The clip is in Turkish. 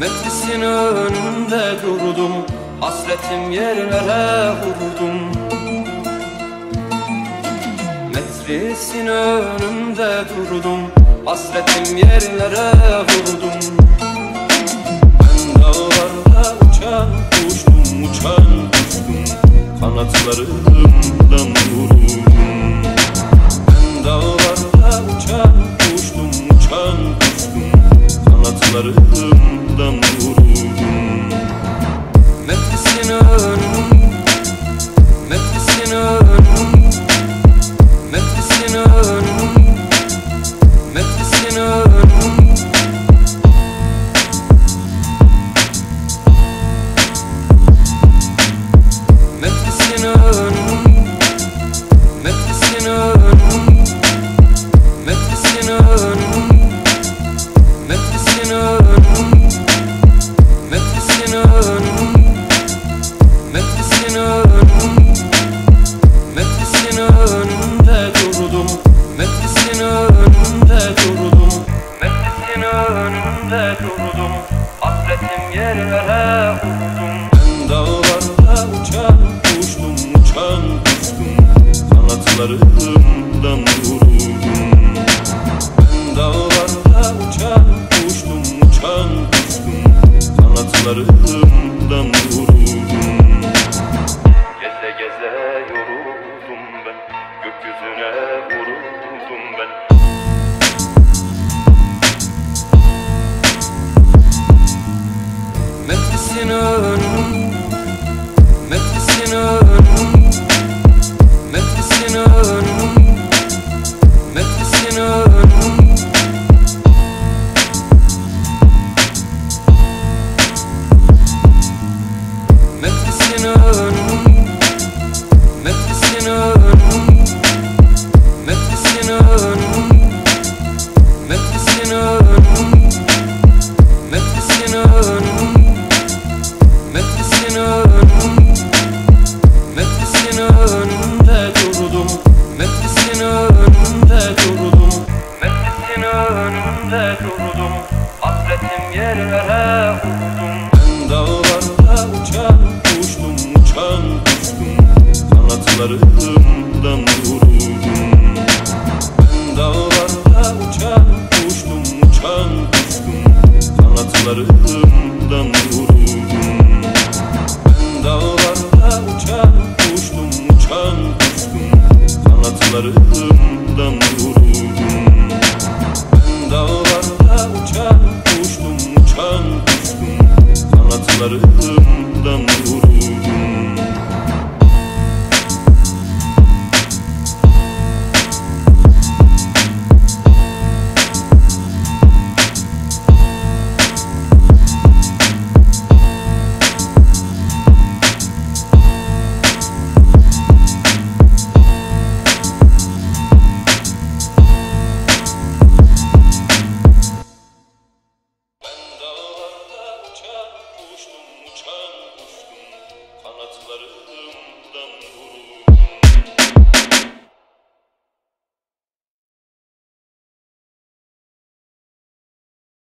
Metlisin önünde durdum Hasretim yerlere vurdum. Metlisin önünde durdum Hasretim yerlere vurdum. Ben dağlarda uçan kuştum Uçan kuştum Kanatlarımdan vuruldum. Ben dağlarda uçan kuştum Uçan kuştum Kanatlarımdan daldan vururum Nefesin ölüm Nefesin ölüm Nefesin ölüm Nefesin ölüm Nefesin ölüm Nefesin ölüm Nefesin ölüm kollarından vuruldum. Ben dağlarda uçak uçtum uçak uçtum Kanatlarından vuruldum. Geze geze yoruldum ben Gökyüzüne vuruldum ben. Nefesin önü önünde durdum Hasretim yerlere vurdum Ben dağlarda uçan kuştum Uçan kuştum Kanatlarımdan vuruldum Анандам Гуру.